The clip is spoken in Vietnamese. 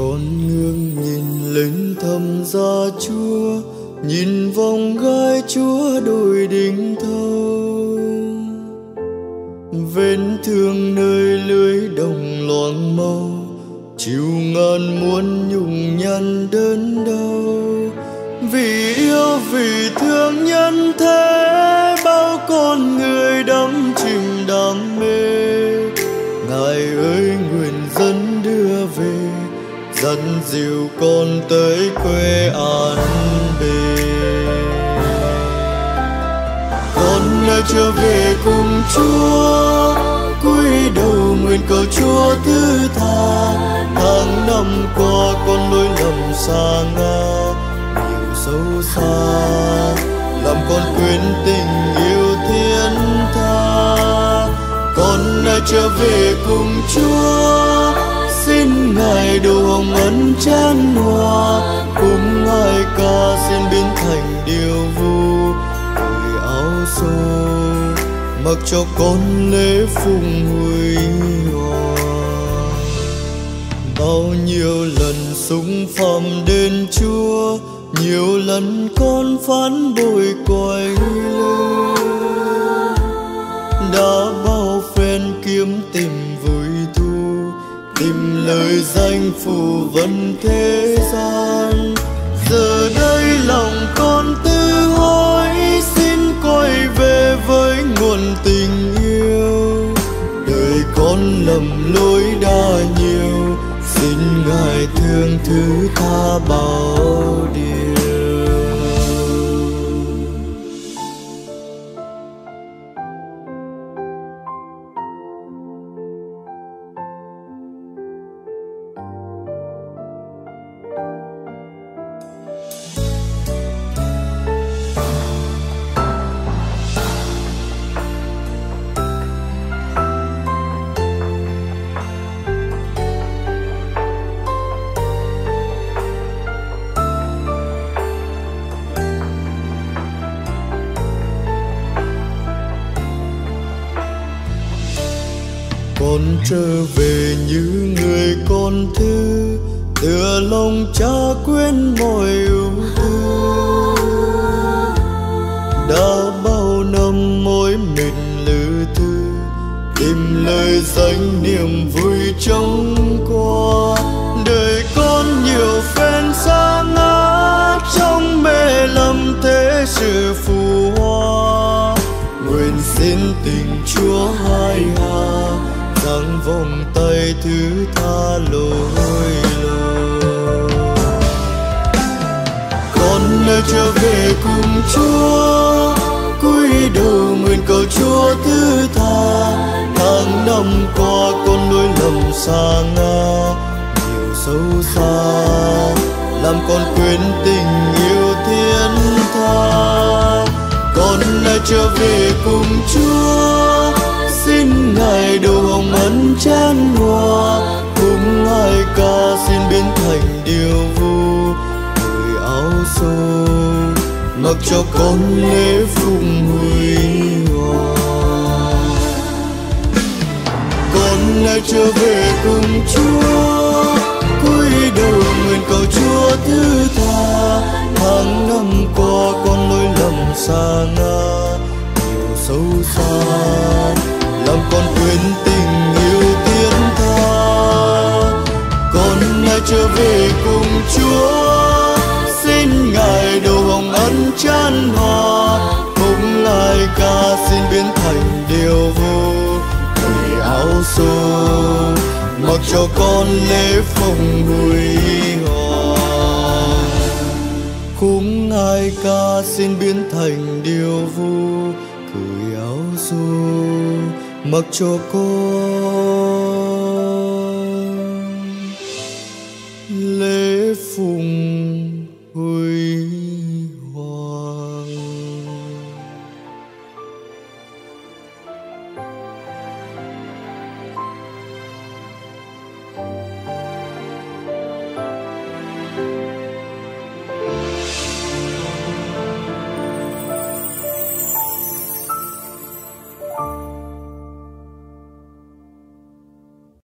con ngương nhìn lên thầm gia chúa, nhìn vòng gai chúa đôi đỉnh thâu vết thương nơi lưới đồng loang màu chiều ngàn muốn nhung nhằn đơn đau. Vì yêu, vì thương nhân thế dẫn dìu con tới quê an bình. Con đã trở về cùng chúa cúi đầu nguyện cầu chúa thứ tha. Tháng năm qua con lỗi lầm xa ngã, nhiều sâu xa, làm con quên tình yêu thiên tha. Con đã trở về cùng chúa xin ngài đồ hồng ân chan hòa, cùng ngài ca xin biến thành điều vu. Người áo xô mặc cho con lễ phùng huy hoàng bao nhiêu lần súng phạm đến chúa, nhiều lần con phán bội quay lưng. Lời danh phù vân thế gian. Giờ đây lòng con tư hối, xin quay về với nguồn tình yêu. Đời con lầm lỗi đa nhiều, xin ngài thương thứ tha bao điều. Con trở về như người con thứ, tựa lòng cha quên mọi ưu tư. Đã bao năm mỗi mình lữ thư tìm lời danh niềm vui trong qua. Đời con nhiều phen xa ngã trong mê lầm thế sự phù hoa. Nguyện xin tình chúa hai hà giang vòng tay thứ tha lối lầm con nơi trở về cùng chúa, cúi đầu nguyện cầu chúa thứ tha. Tháng năm qua con lỗi lầm xa ngã, nhiều sâu xa, làm con quên tình yêu thiên tha. Con nơi trở về cùng chúa xin ngài đầu hồng ân chan hòa cùng ngài ca xin biến thành điều vu người áo xô mặc cho con lễ phụng huy hoàng con lại trở về cùng chúa, cúi đầu người trở về cùng chúa. Xin ngài đầu hồng ân chan hòa, cùng ngài ca xin biến thành điều vô cởi áo xô mặc cho con lễ phong huy hoàng cùng ngài ca xin biến thành điều vui cởi áo xô mặc cho con